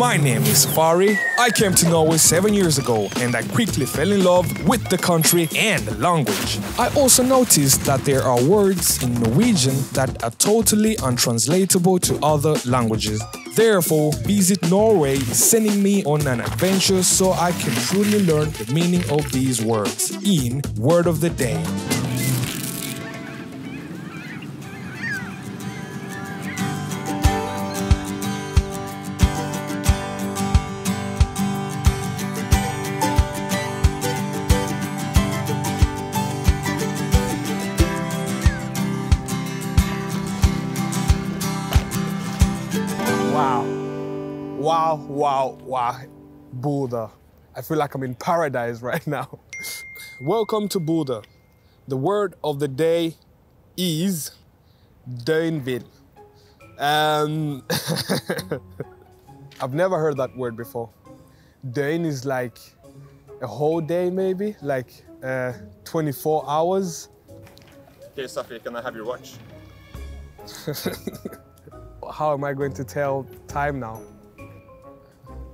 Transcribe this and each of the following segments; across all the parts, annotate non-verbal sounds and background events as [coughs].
My name is Safari. I came to Norway seven years ago and I quickly fell in love with the country and the language. I also noticed that there are words in Norwegian that are totally untranslatable to other languages. Therefore, Visit Norway is sending me on an adventure so I can truly learn the meaning of these words in Word of the Day. Wow, wow. Bodø. I feel like I'm in paradise right now. [laughs] Welcome to Bodø. The word of the day is Døgnvill. Um, [laughs] I've never heard that word before. Døgn is like a whole day, maybe, like uh, 24 hours. Okay, Safi, can I have your watch? [laughs] How am I going to tell time now?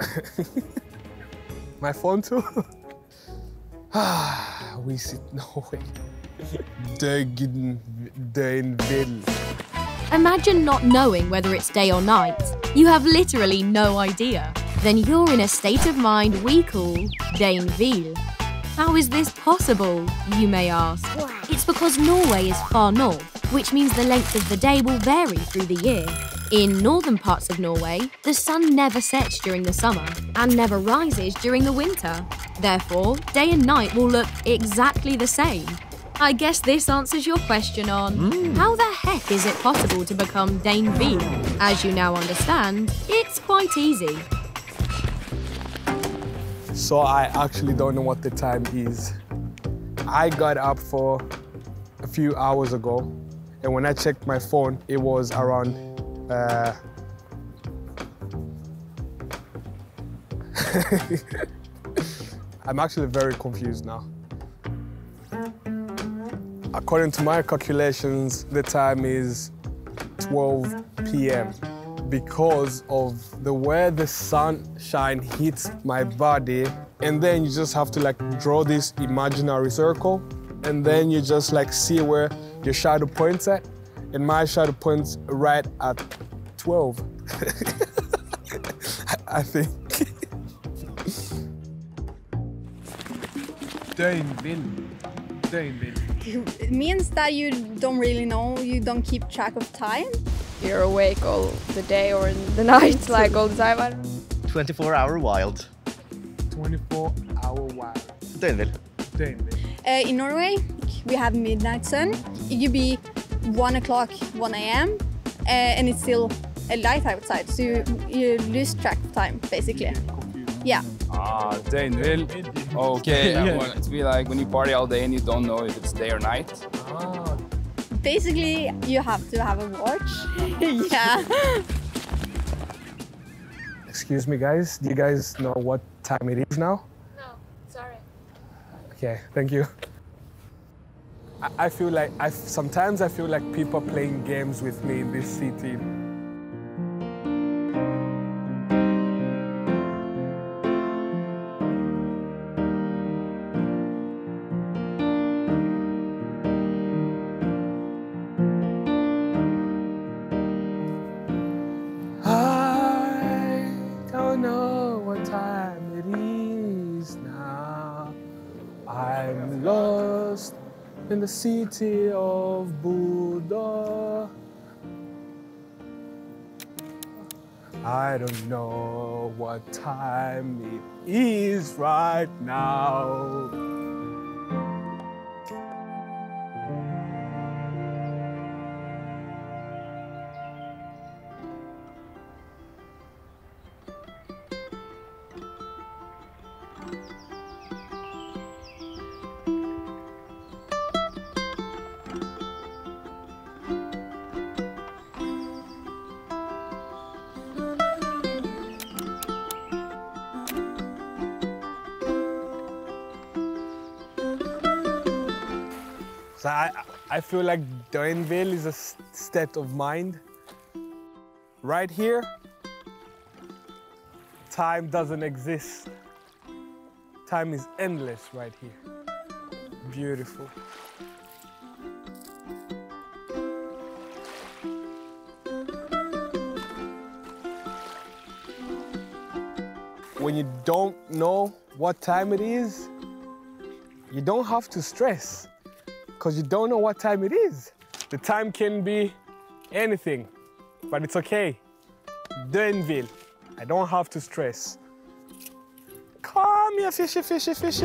[laughs] My phone too? [sighs] Ah, we sit døgnvill. Imagine not knowing whether it's day or night. You have literally no idea. Then you're in a state of mind we call Døgnvill. How is this possible, you may ask? It's because Norway is far north, which means the length of the day will vary through the year. In northern parts of Norway, the sun never sets during the summer and never rises during the winter. Therefore, day and night will look exactly the same. I guess this answers your question on hmm. how the heck is it possible to become Døgnvill? As you now understand, it's quite easy. So I actually don't know what the time is. I got up for a few hours ago, and when I checked my phone, it was around. Uh, [laughs] I'm actually very confused now. According to my calculations, the time is 12 p.m. because of the way the sunshine hits my body. And then you just have to like draw this imaginary circle. And then you just like see where your shadow points at. And my shadow points right at 12. [laughs] I think. Døgnvill. Døgnvill. It means that you don't really know, you don't keep track of time. You're awake all the day or in the [laughs] night, like all the time. I don't 24 hour wild. 24 hour wild. Døgnvill. Døgnvill. Uh, in Norway, we have midnight sun. It could be 1 o'clock, 1 a.m., uh, and it's still a light outside, so you, you lose track of time, basically. Yeah. Ah, Døgnvill. Okay, [laughs] yeah. well, it's be like when you party all day and you don't know if it's day or night. Basically, you have to have a watch. [laughs] yeah. Excuse me, guys. Do you guys know what time it is now? No, sorry. Okay, thank you. I, feel like I sometimes I feel like people are playing games with me in this city. In the city of Bodø. I don't know what time it is right now. So I, I feel like Døgnvill is a state of mind. Right here, Time doesn't exist. Time is endless right here. Beautiful. When you don't know what time it is, you don't have to stress because you don't know what time it is. The time can be anything, but it's okay. Døgnvill. I don't have to stress. Come here, fishy, fishy, fishy.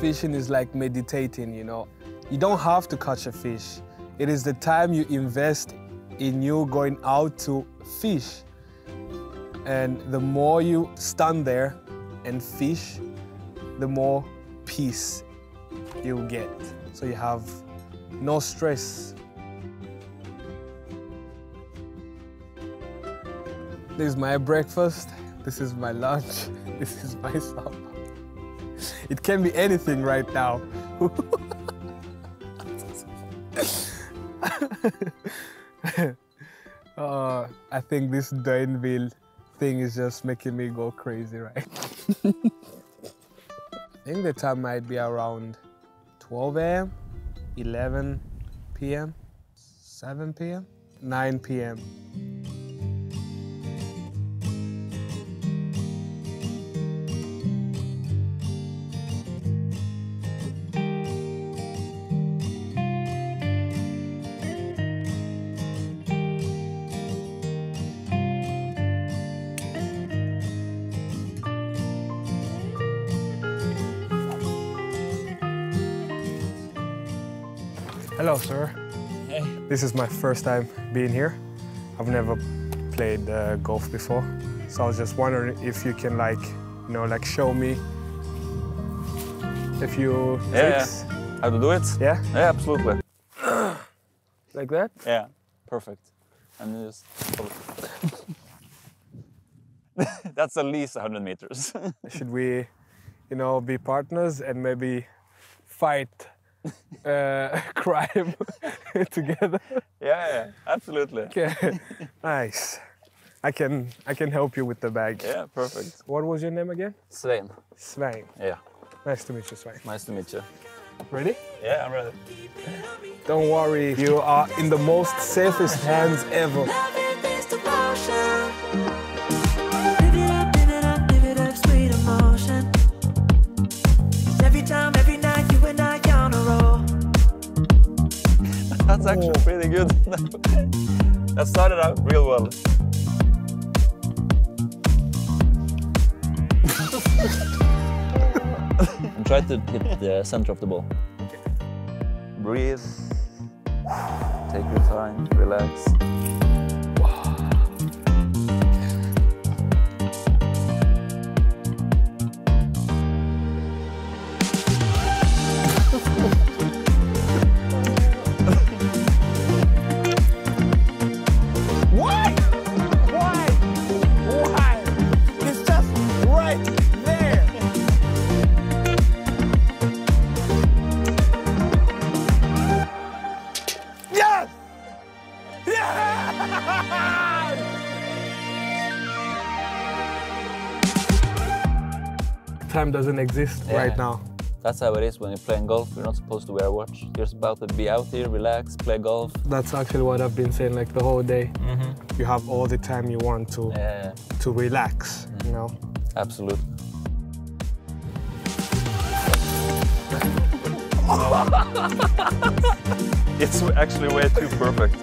Fishing is like meditating, you know. You don't have to catch a fish. It is the time you invest in you going out to fish. And the more you stand there and fish, the more peace you'll get. So you have no stress. This is my breakfast. This is my lunch. [laughs] This is my supper. It can be anything right now. [laughs] [laughs] uh, I think this Døgnvill thing is just making me go crazy, right? I think the time might be around 12 a.m., 11 p.m., 7 p.m., 9 p.m. Hello, sir. Hey. This is my first time being here. I've never played uh, golf before, so I was just wondering if you can, like, you know, like show me a few Yeah, yeah. How to do it? Yeah, Yeah, absolutely. [coughs] like that. Yeah, perfect. And just [laughs] That's at least 100 meters. [laughs] Should we, you know, be partners and maybe fight uh, [laughs] crime [laughs] together? yeah, yeah, absolutely. Okay, nice. I can I can help you with the bag. Yeah, perfect. What was your name again? Svein. Svein. Yeah, Nice to meet you, Svein. nice to meet you. Ready? Yeah, I'm ready. Don't worry, you are in the most safest hands ever. That's actually pretty good. [laughs] that started out real well. [laughs] and try to hit the center of the ball. Breathe. Take your time. Relax. Time doesn't exist Yeah. right now. That's how it is when you're playing golf. You're not supposed to wear a watch. You're just about to be out here, relax, play golf. That's actually what I've been saying like the whole day. Mm-hmm. You have all the time you want to Yeah, to relax, mm-hmm. you know. absolutely. [laughs] it's actually way too perfect.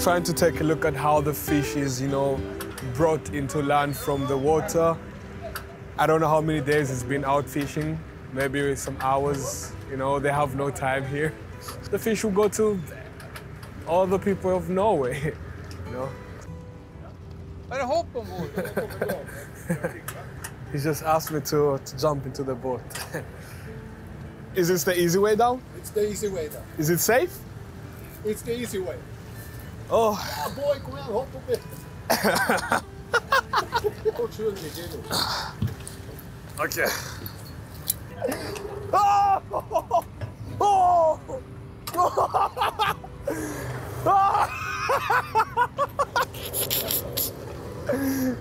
Trying to take a look at how the fish is, you know, brought into land from the water. I don't know how many days it's been out fishing, maybe some hours, you know, they have no time here. [laughs] The fish will go to all the people of Norway, [laughs] you know. Bare hopp ombord. [laughs] He just asked me to, to jump into the boat. is this the easy way down? It's the easy way down. Is it safe? It's the easy way. Oh, Ah, boy, kom igjen, hopp oppi. Kort 700 kilo. okay. Oh! Oh! Oh!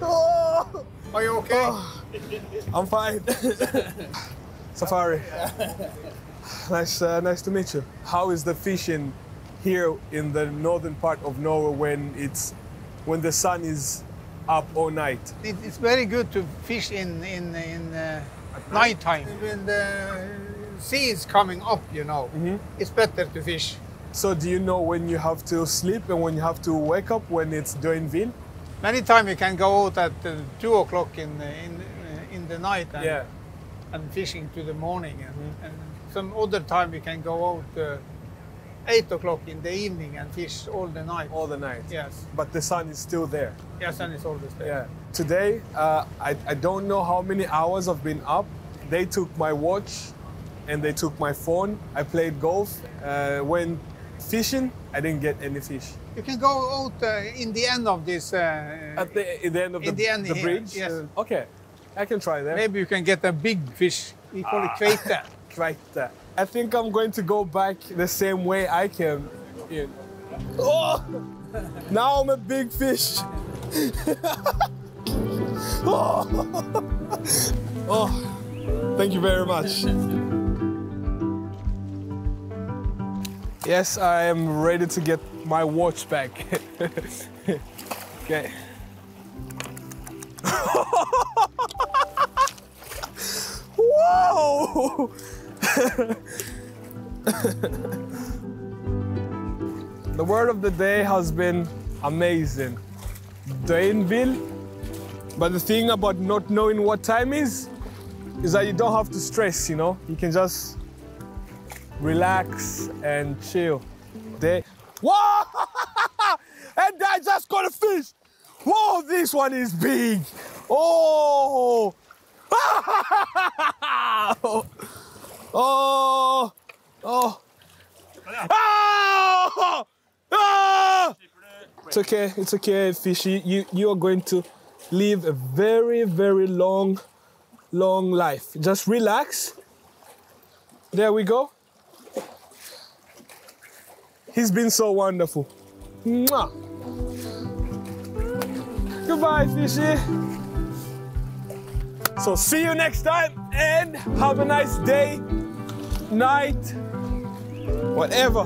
oh! Are you okay? I'm fine. [laughs] Safari. [laughs] nice, uh, nice to meet you. How is the fishing here in the northern part of Norway when it's when the sun is up all night? It, it's very good to fish in in in uh, night time when the sea is coming up. You know, it's better to fish. So do you know when you have to sleep and when you have to wake up when it's døgnvill? Many times you can go out at uh, two o'clock in the, in uh, in the night and, Yeah. and fishing to the morning, and, and some other time you can go out uh, eight o'clock in the evening and fish all the night. All the night. Yes, But the sun is still there. yes, and it's always there. Yeah. Today, uh, I, I don't know how many hours I've been up. They took my watch and they took my phone. I played golf. Uh, when fishing, I didn't get any fish. You can go out uh, in the end of this. Uh, At the, at the end of In the, the end here, bridge? yes. Okay, I can try that. maybe you can get a big fish. We call it kveite. [laughs] There. I think I'm going to go back the same way I came in. Oh! Now I'm a big fish. [laughs] oh. oh, thank you very much. Yes, I am ready to get my watch back. [laughs] okay. [laughs] Whoa! [laughs] the word of the day has been amazing. Døgnvill. But the thing about not knowing what time is, is that you don't have to stress, you know? You can just relax and chill. They, [laughs] whoa! and I just got a fish. Whoa, this one is big. Oh! [laughs] oh! Oh! Oh! Oh! Ah! It's okay, it's okay, fishy. You you are going to live a very, very long, long life. Just relax. There we go. He's been so wonderful. Mwah. Goodbye, fishy. So see you next time and have a nice day, night, whatever.